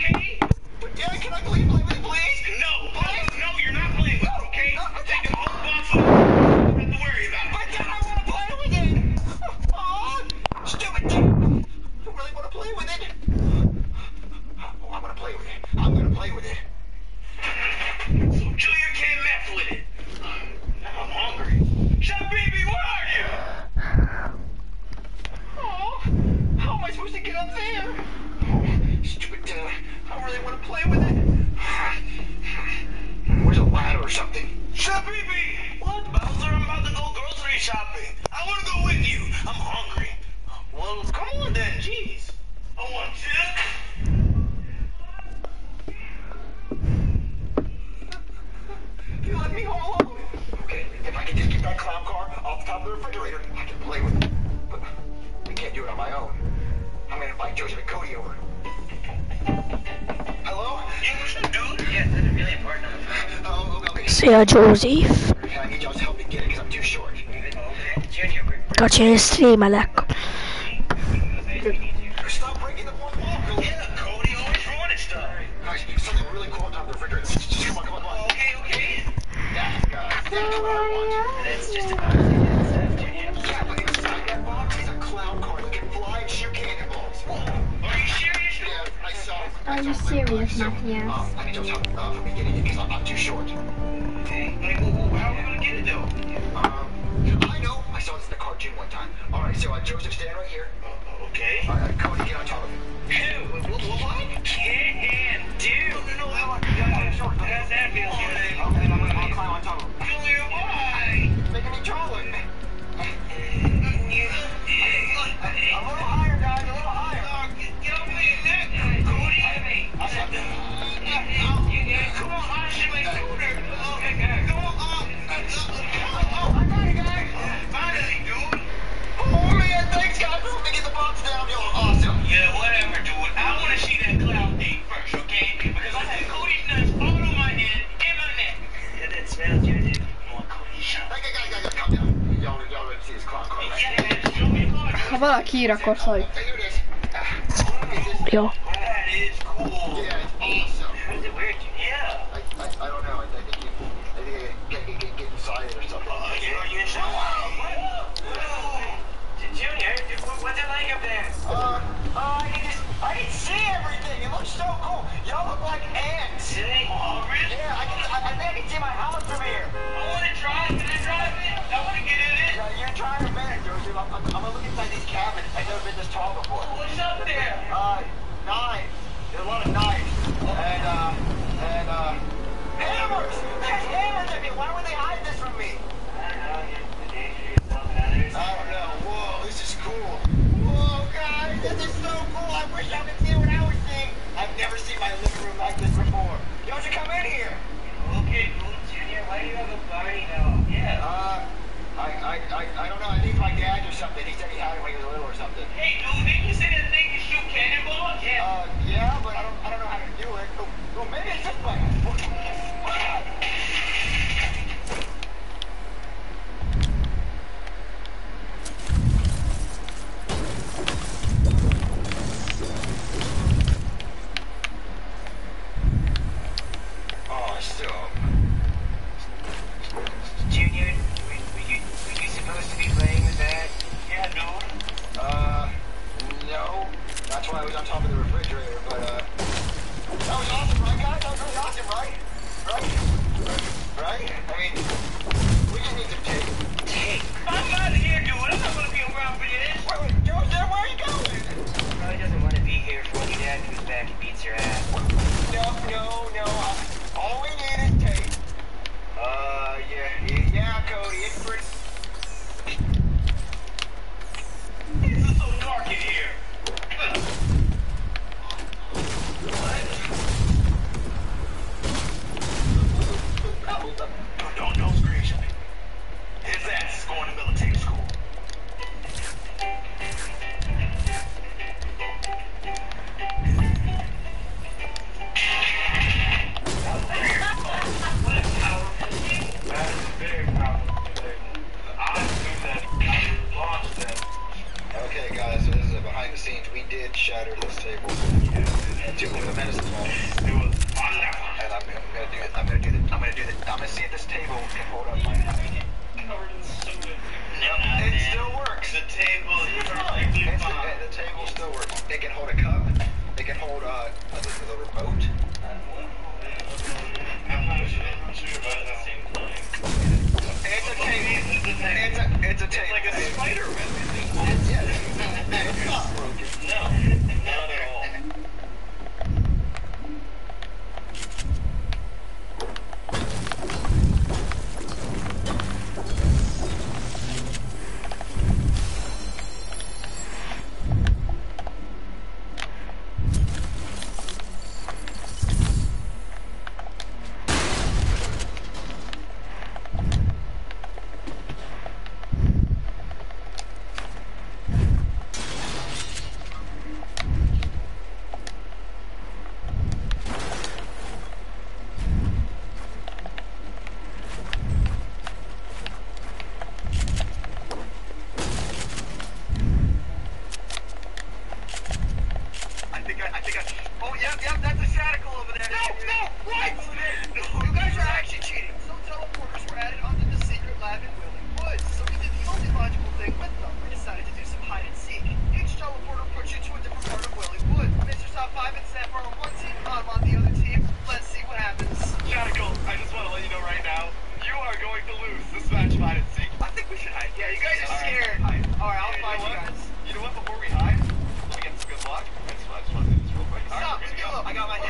okay? Yeah, can I please? chemistry Akira Korsai. Ja. Y'all look like ants. Oh, really? Yeah, I can, I, I think I can see my helmet from here. just talk.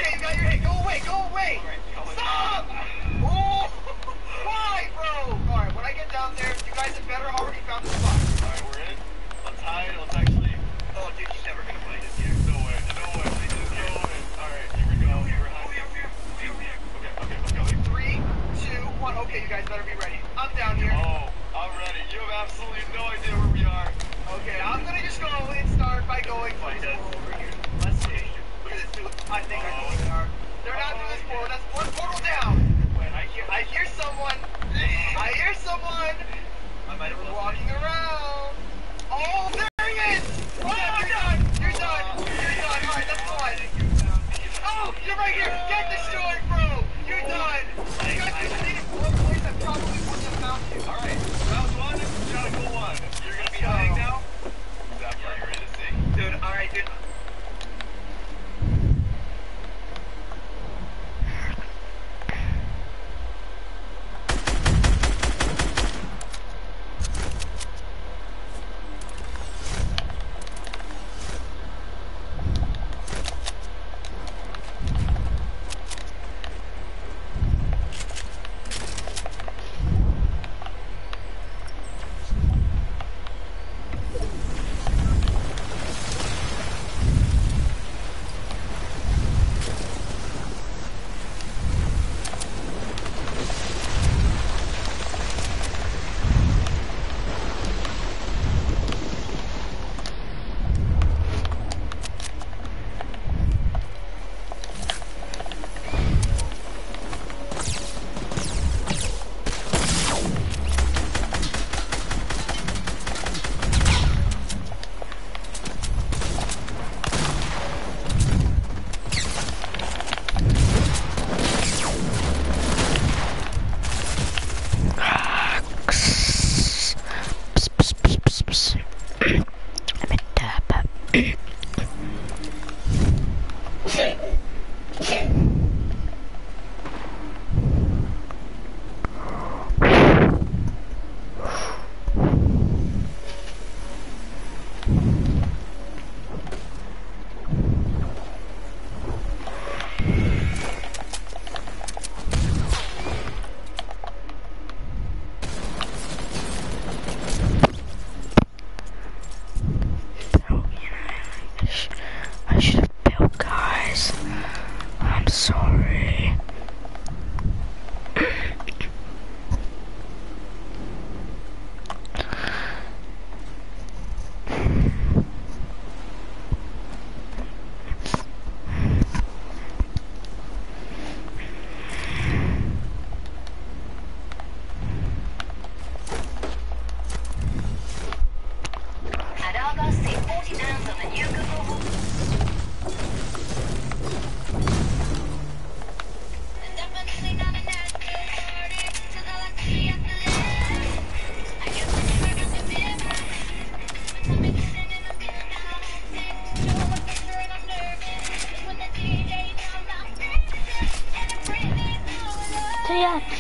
Go away, go away. Stop!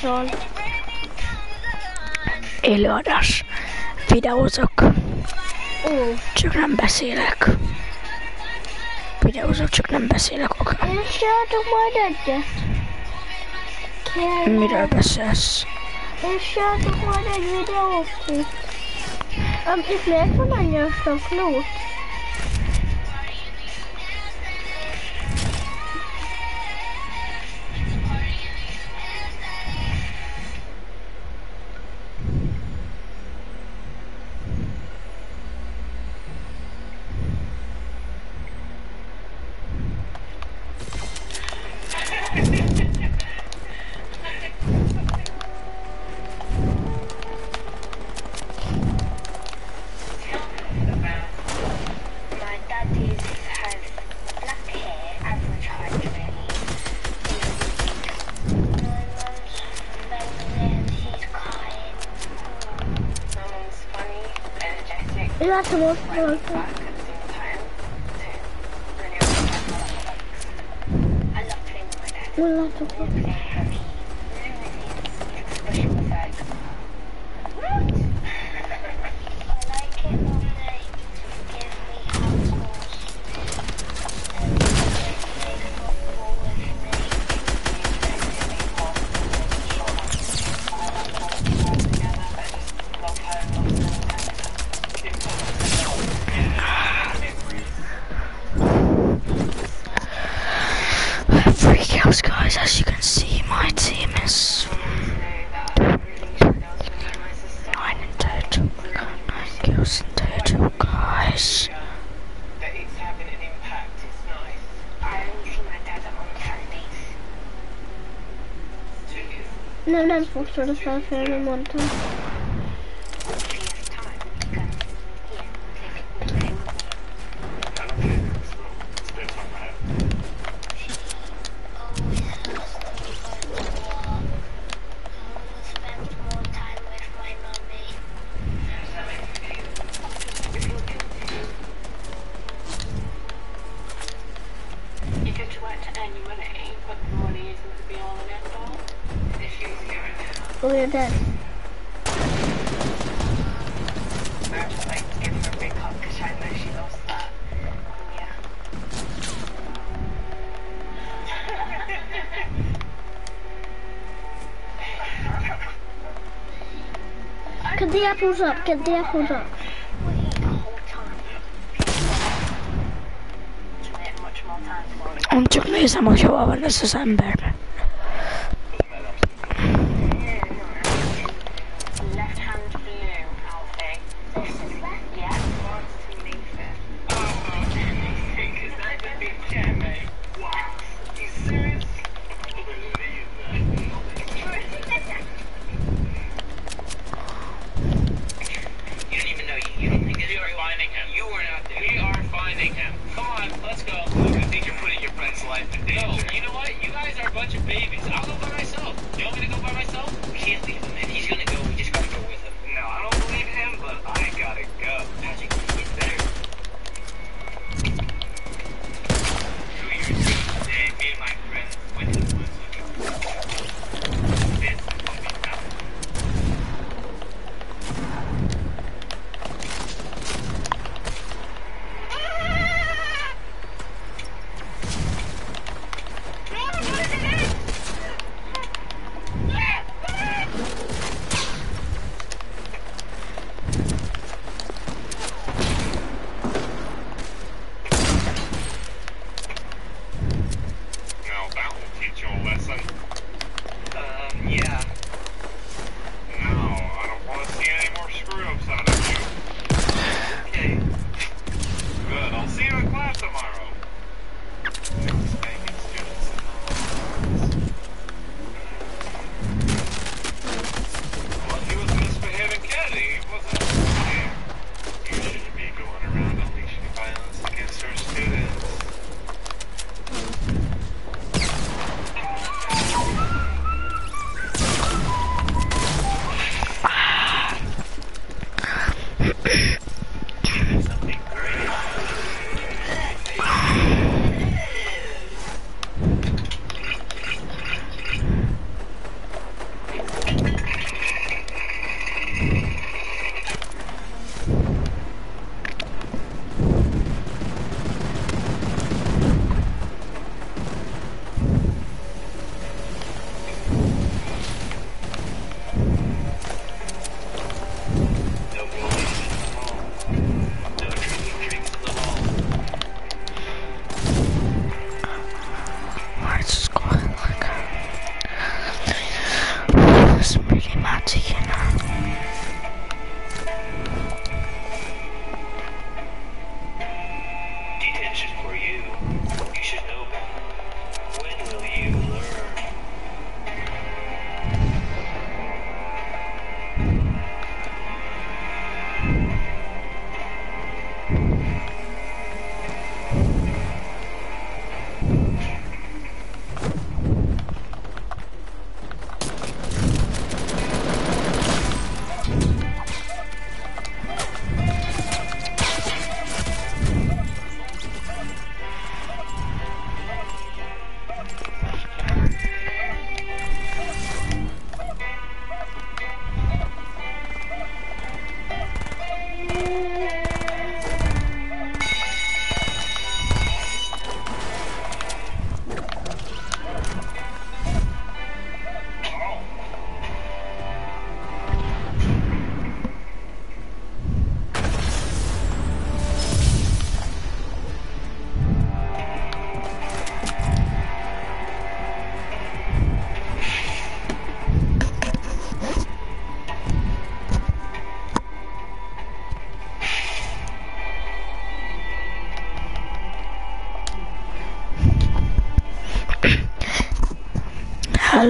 videózásról, élőadás videózok, Ó. csak nem beszélek. Videózok, csak nem beszélek. Okay. Én is majd egyet. Kérlek. Miről beszélsz? Én is csináltok majd egy videót. Amit lehet, hogy annyi a sok lót. that's enough. No, We'll have to Wo soll das da für eine Monte? apples up, get the apples up. On took me some of your awareness, I'm bad.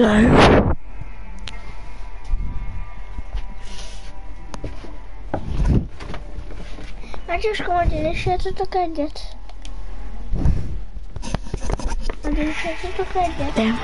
hello. Będziesz godziny siedzę to koniec. Będziesz siedzę to koniec. Damn,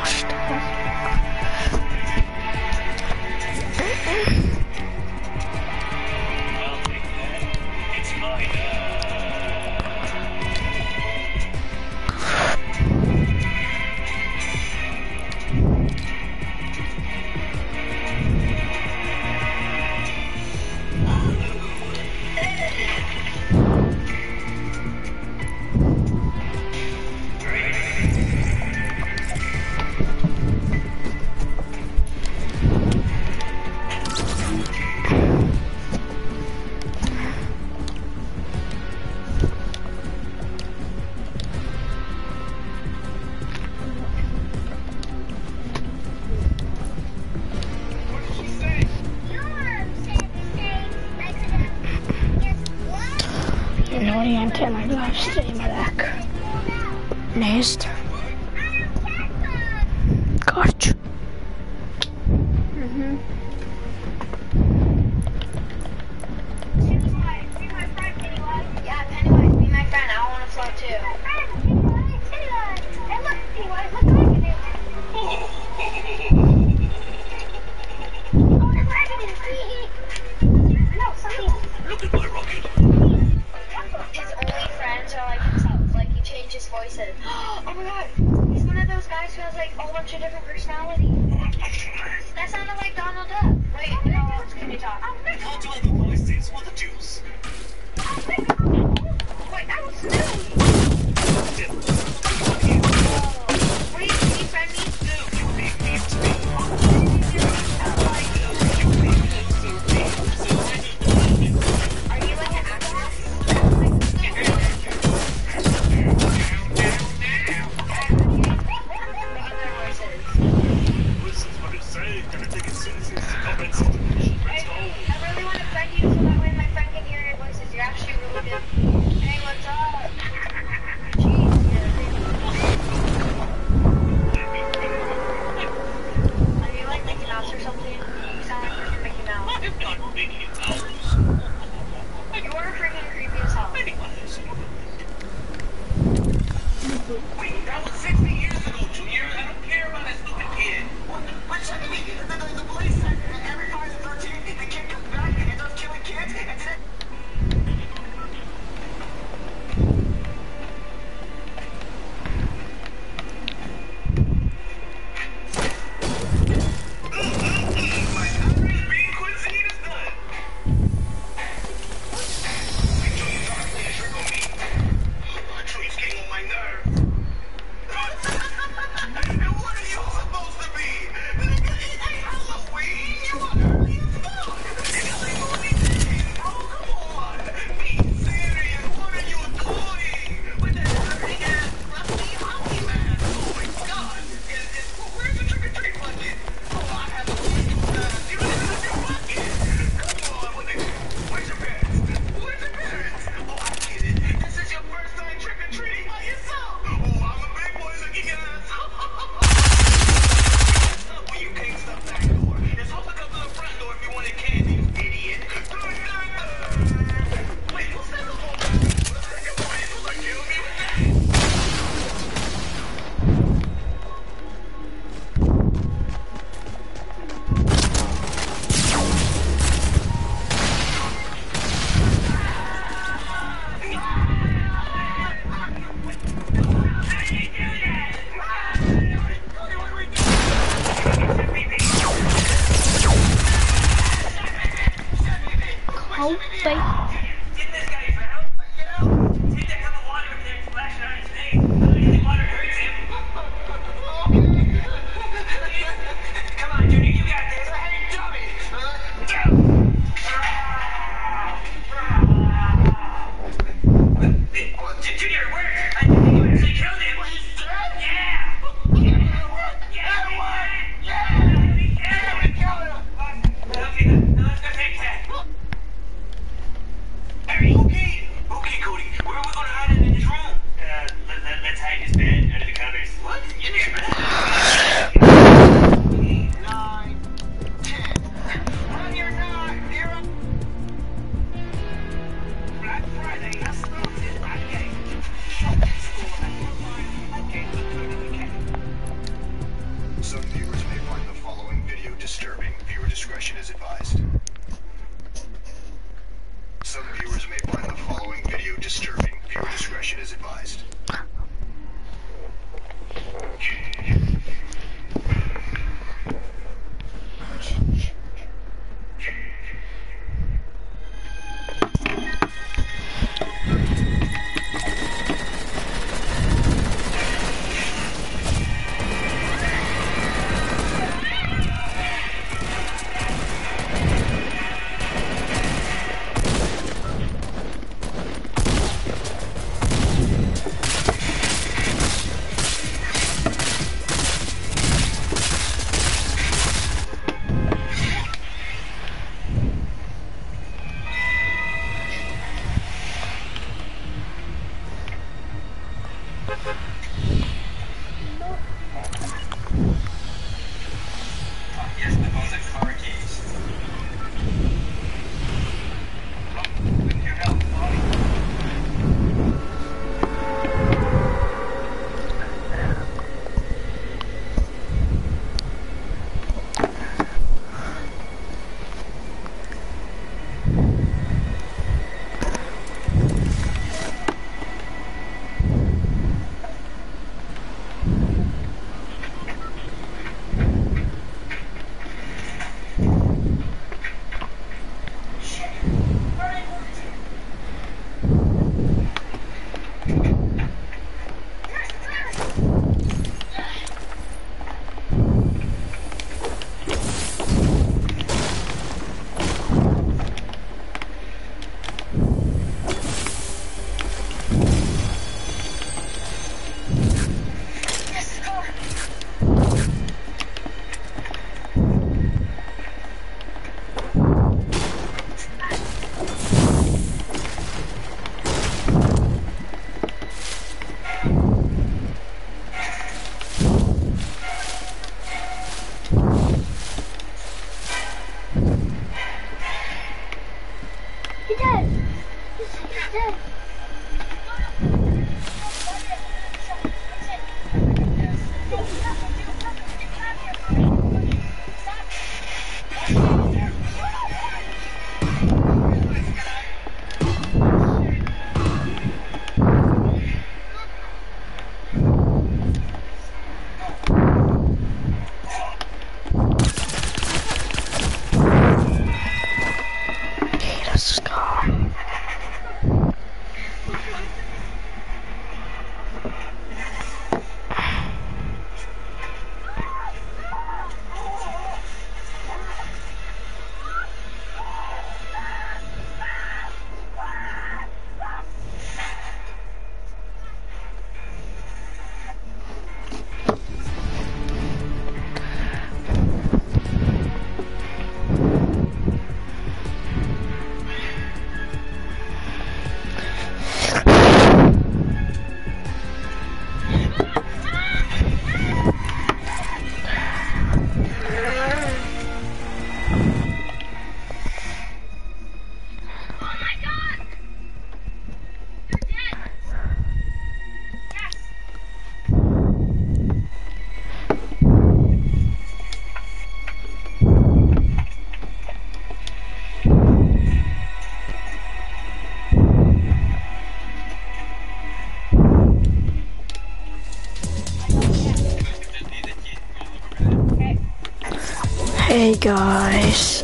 Hey guys.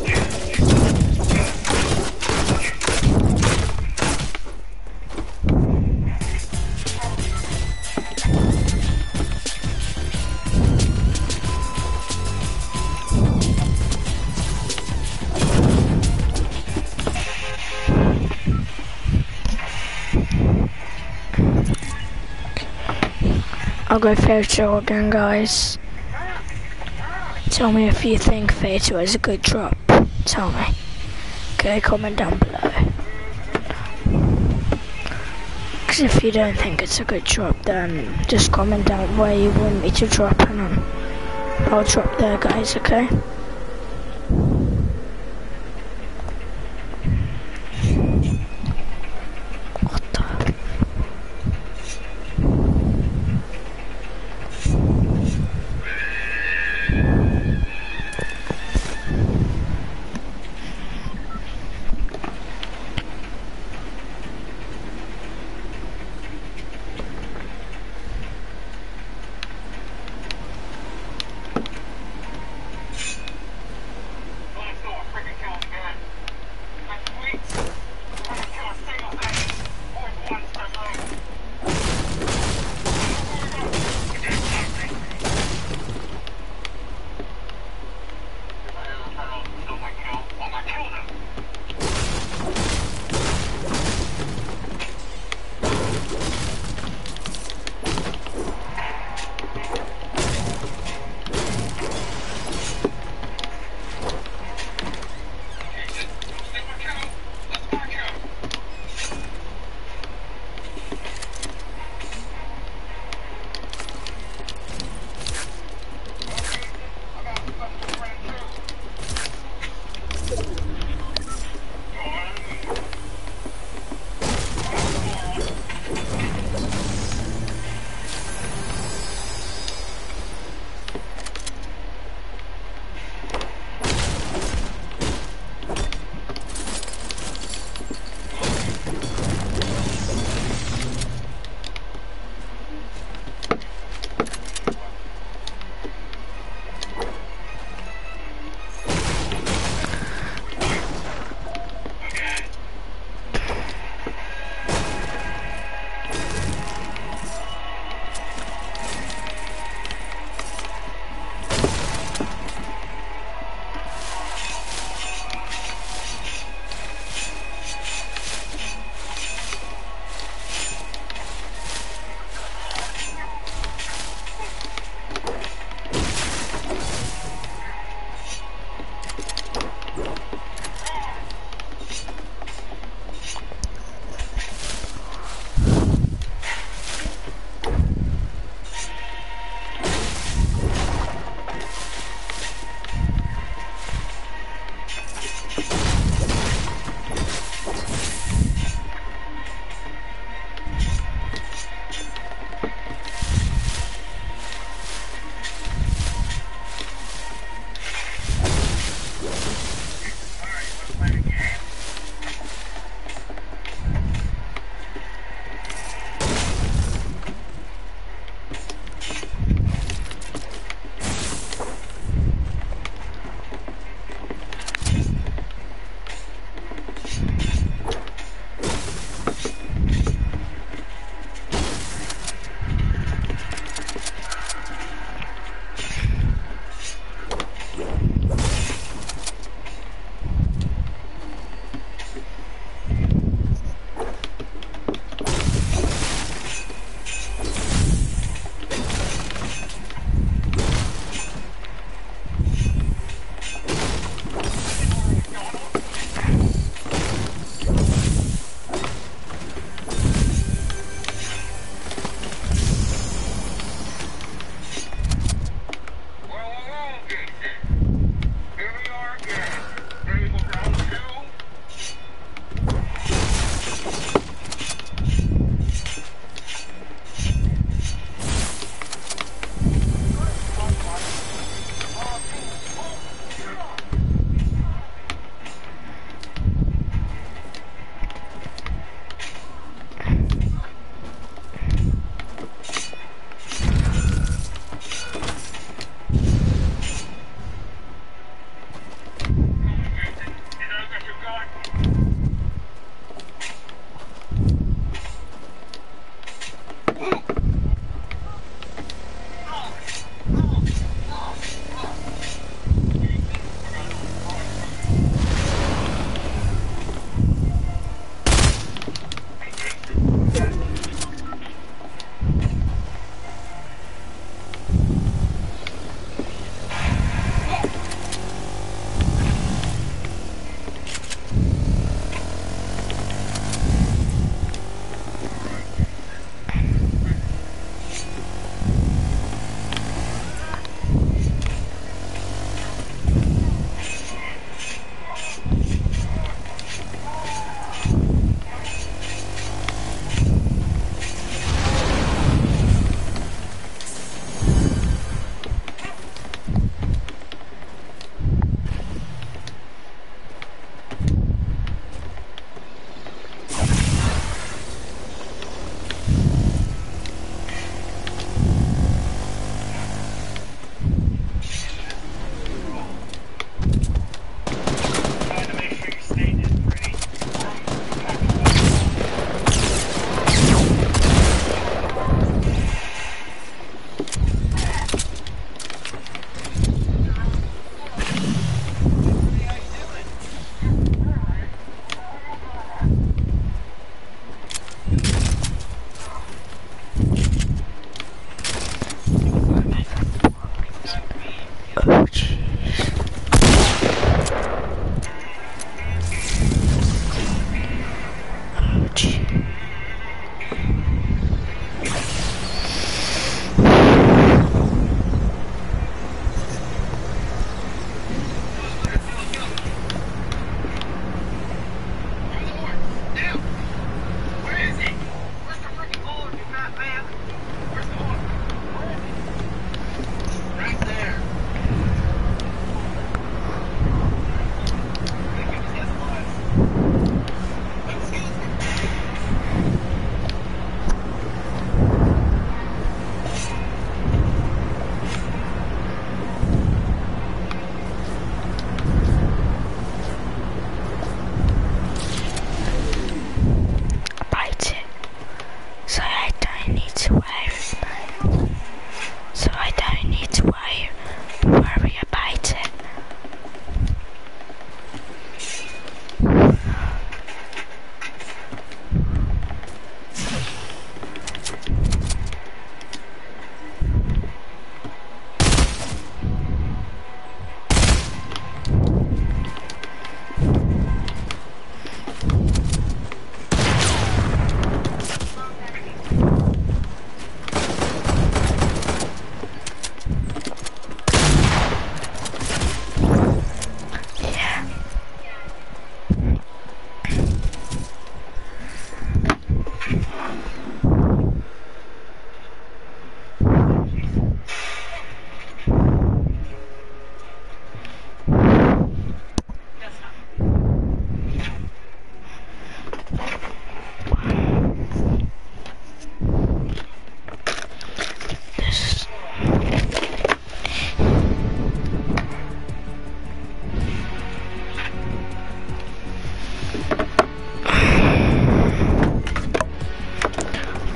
I'll go Fatal again, guys. Tell me if you think Fatal is a good drop. Tell me. Okay, comment down below. Because if you don't think it's a good drop, then just comment down where you want me to drop and I'll drop there, guys, okay?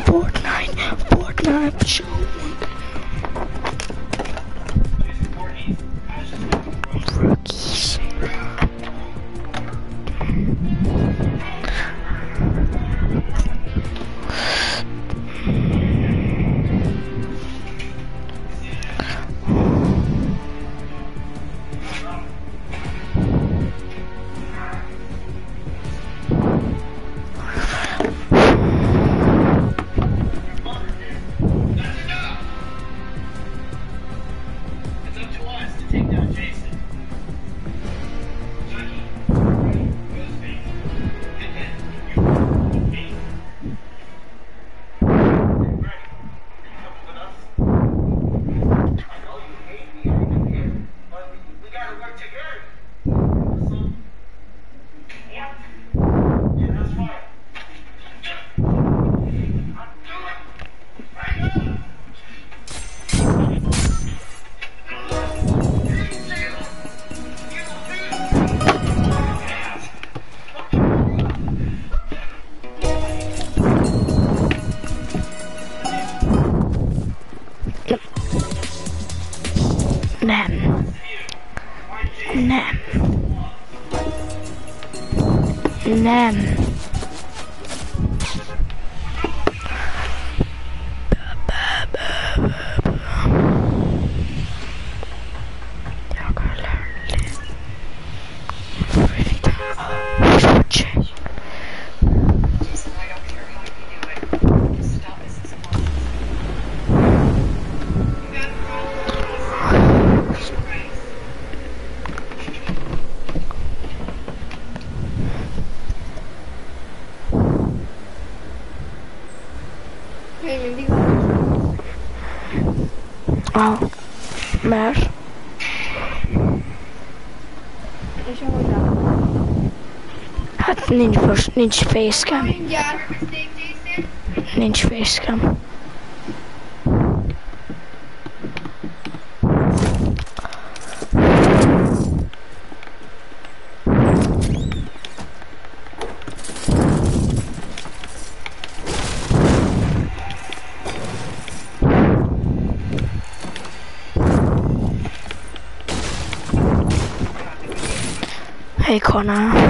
Fortnite, Fortnite. them. már. És ahogy Hát nincs, nincs facecam. Nincs facecam. ขอนะ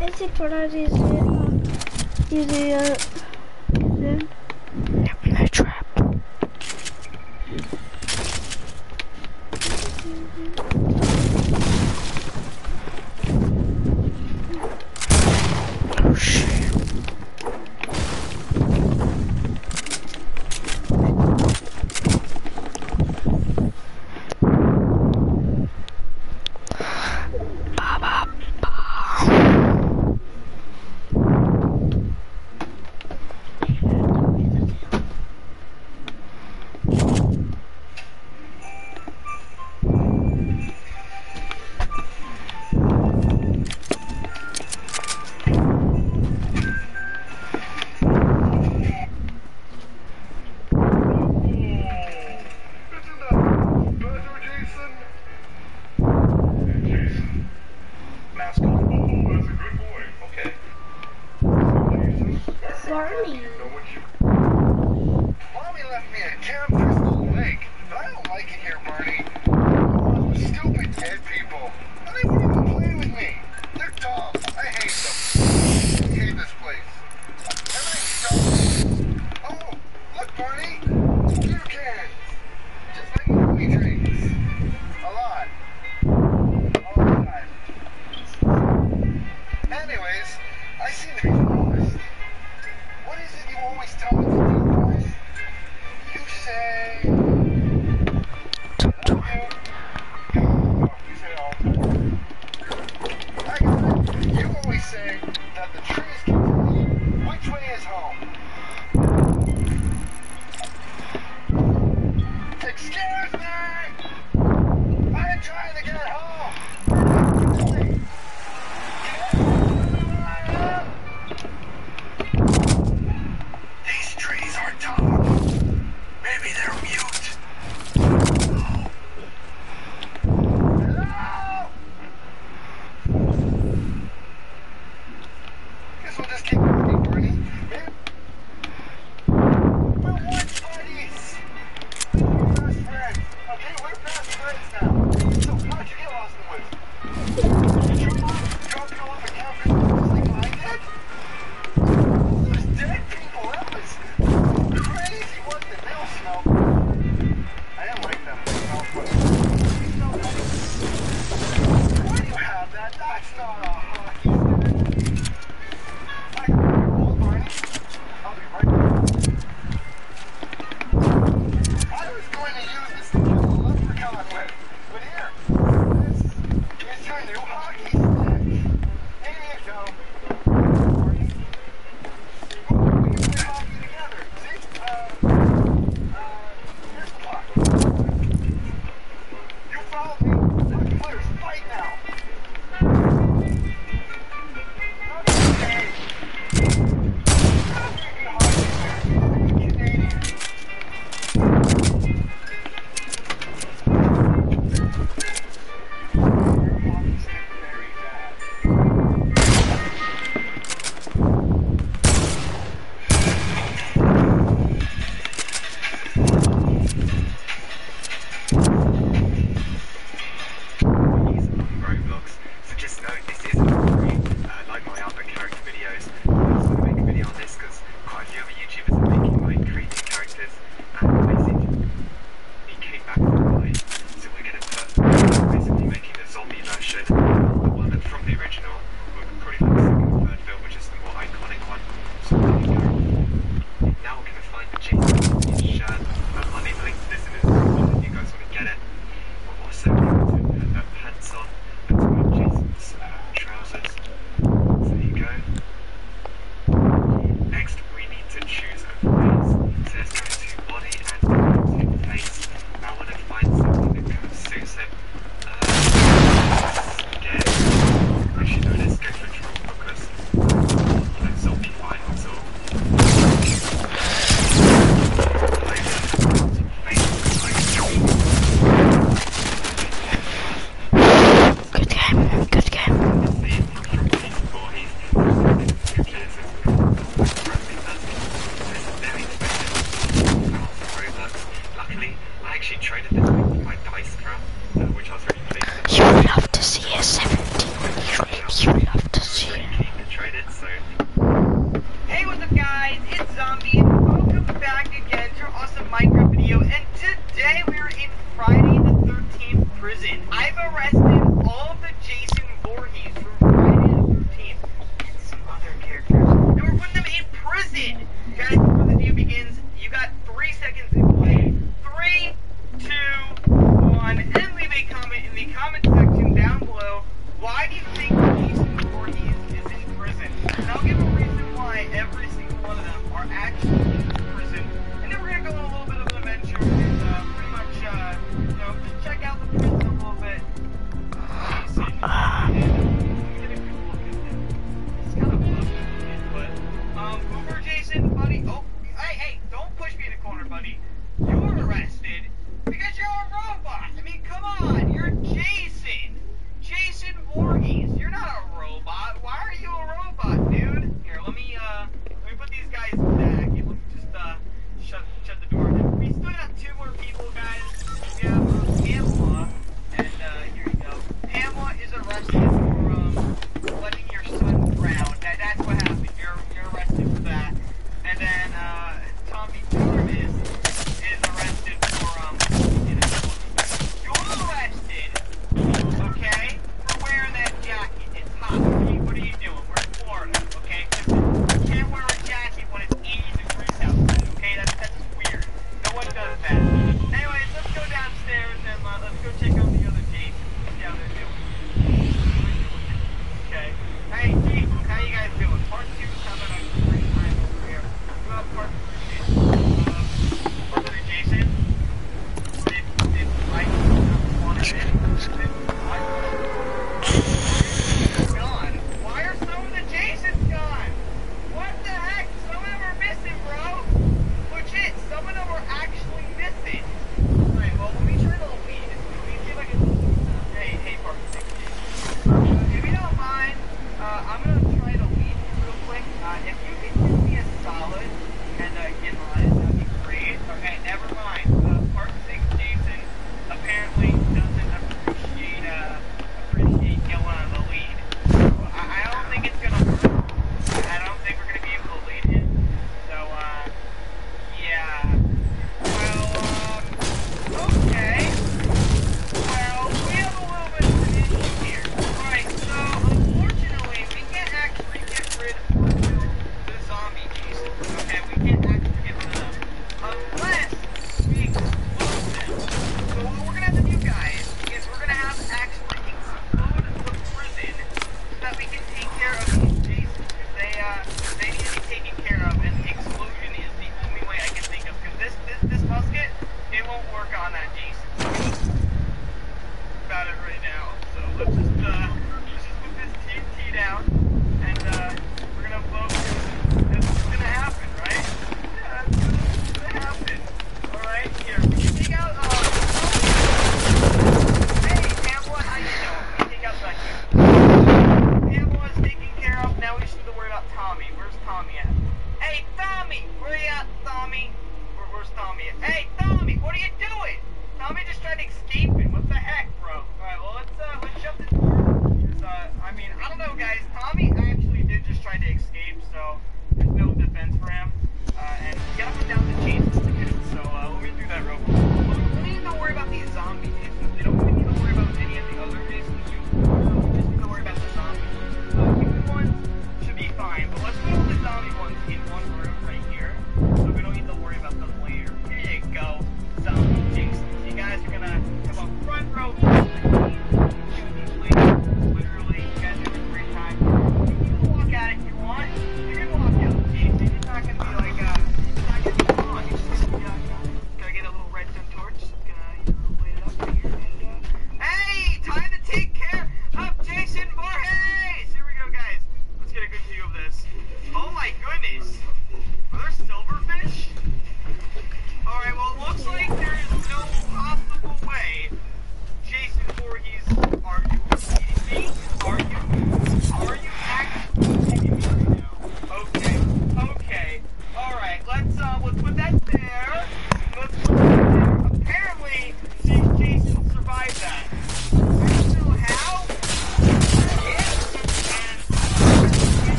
Esse tornar dizer, dizer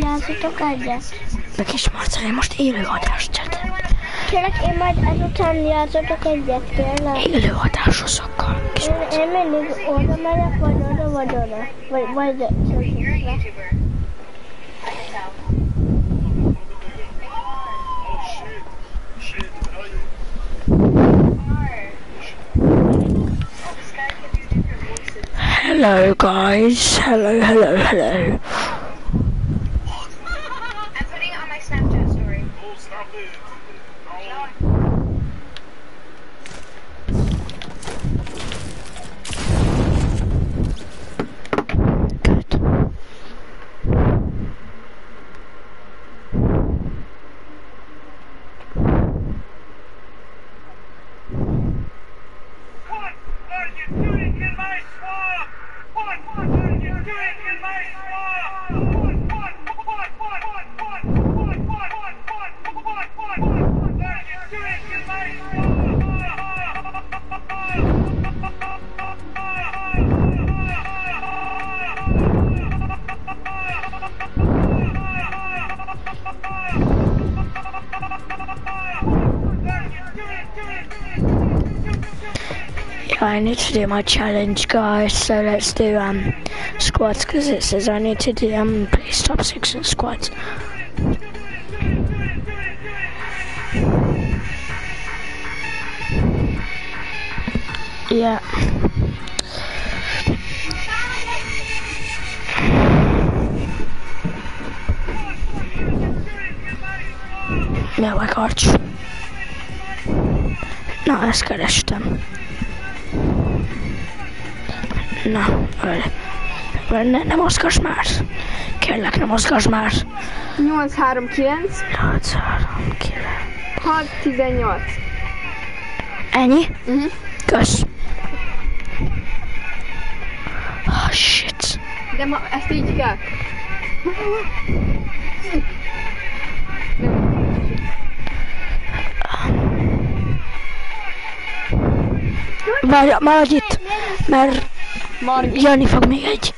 hagyjátok egyet. Meg is Marcel, én most élő adást csetem. Kérlek, én majd ezután játszatok egyet, kérlek. Élő adásoszakkal. Én, én mindig oda megyek, vagy oda, vagy oda. Vagy, vagy Hello guys, hello, hello, hello. I need to do my challenge, guys. So let's do um squats because it says I need to do um please top six and squats. Yeah. Miałe gorcz. No, let's get this done. Na, föl. föl ne, ne mozgass már! Kérlek, ne mozgass már! 839 839 618 Ennyi? Uh-huh. Kösz. Oh, shit. De ma ezt így kell. Várj, maradj itt, mert Margit. jönni fog még egy.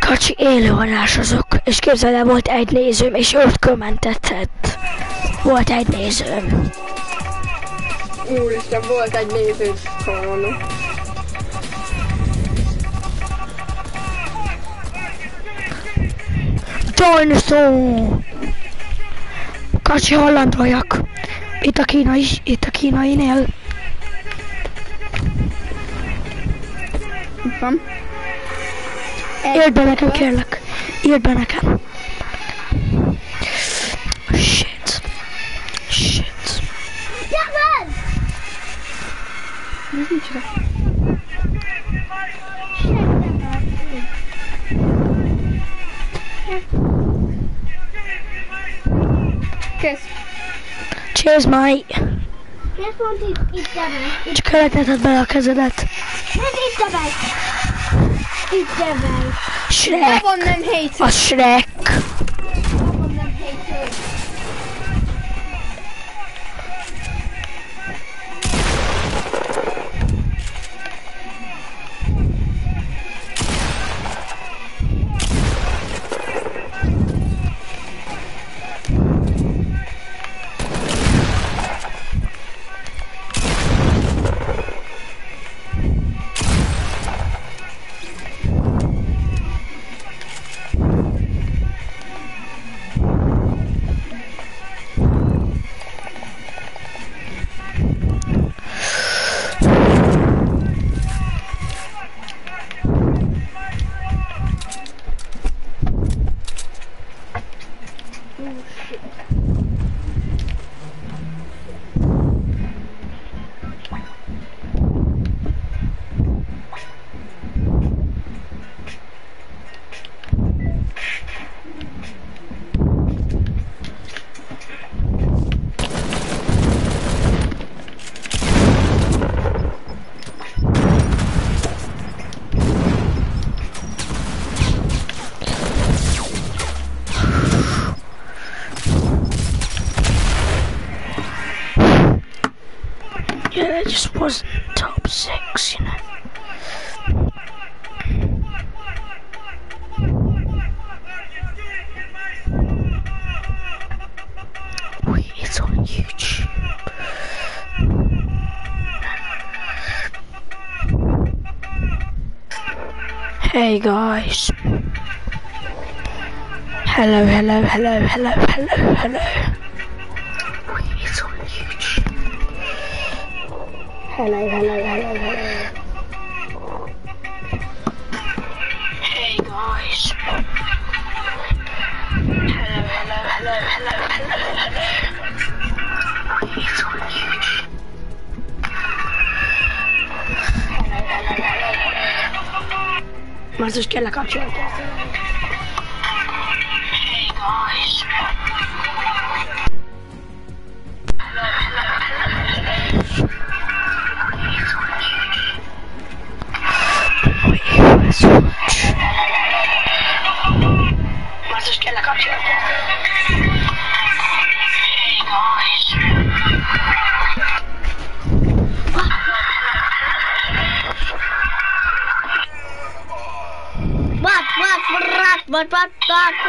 Kacsi élőadásozok, és képzeld el, volt egy nézőm, és őt kommentetett. Volt egy nézőm. Úristen, volt egy néző, komolyan mondom. Dinosaur! Kacsi holland vagyok. Itt a kínai, itt a kínainél. Itt van. Írd be nekem, kérlek. Írd be nekem. Shit. Shit. Ez micsoda? Kész. Cheers, mate. Miért pont itt, itt debelj? Csak kereteted bele a kezedet. Miért itt debelj? Itt debelj. Shrek. Van nem hate. A Shrek. Hello, hello, hello, hello, hello, hello. It's on YouTube. Hello, hello, hello, hello. Hey guys. Hello, hello, hello, hello, hello, hello. It's on YouTube. Hello, hello, hello, hello. Mas os que ela captura. Back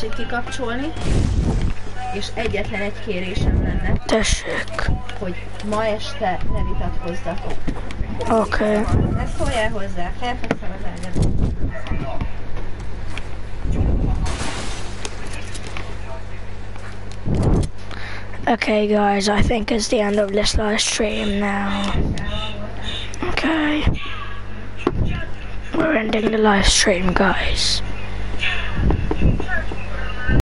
tessék kikapcsolni, és egyetlen egy kérésem lenne. Tessék. Hogy ma este ne vitatkozzatok. Oké. Okay. Ne szóljál hozzá, felfekszem az ágyat. Okay guys, I think it's the end of this live stream now. Okay. We're ending the live stream guys.